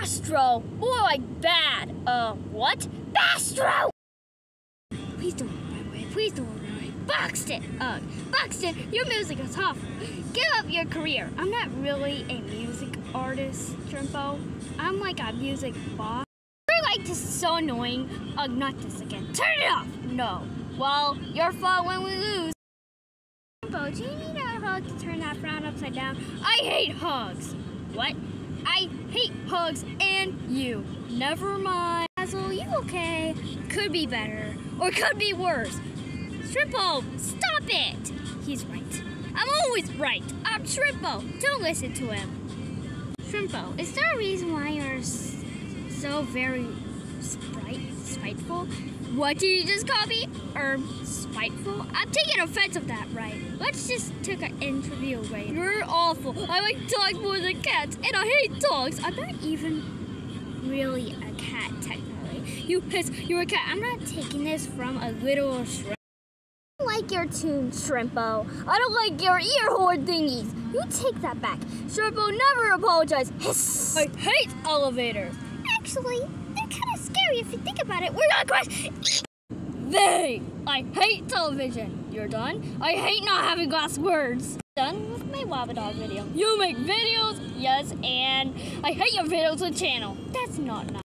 Bastro! More like bad. Uh, what? Bastro! Please don't run my way. Please don't run my way. Boxten! Uh, Boxten, your music is awful. Give up your career. I'm not really a music artist, Shrimpo. I'm like a music boss. You're like just so annoying. Uh, not this again. Turn it off! No. Well, your fault when we lose. Shrimpo, do you need a hug to turn that frown upside down? I hate hugs. What? I hugs and you. Never mind. Basil, you okay? Could be better. Or could be worse. Shrimpo, stop it! He's right. I'm always right. I'm Shrimpo. Don't listen to him. Shrimpo, is there a reason why you're so very sprite, spiteful? What did you just call me? Er, spiteful? I'm taking offense of that, right? Let's just take an interview away. Awful. I like dogs more than cats, and I hate dogs. I'm not even really a cat, technically. You piss, you're a cat. I'm not taking this from a little shrimp. I don't like your tune, Shrimpo. I don't like your ear horn thingies. You take that back. Shrimpo never apologize. Hiss. I hate elevators. Actually, they're kind of scary if you think about it. We're gonna crash. They. I hate television. You're done? I hate not having last words. Done with my Wabadog video. You make videos? Yes, and I hate your videos on channel. That's not nice.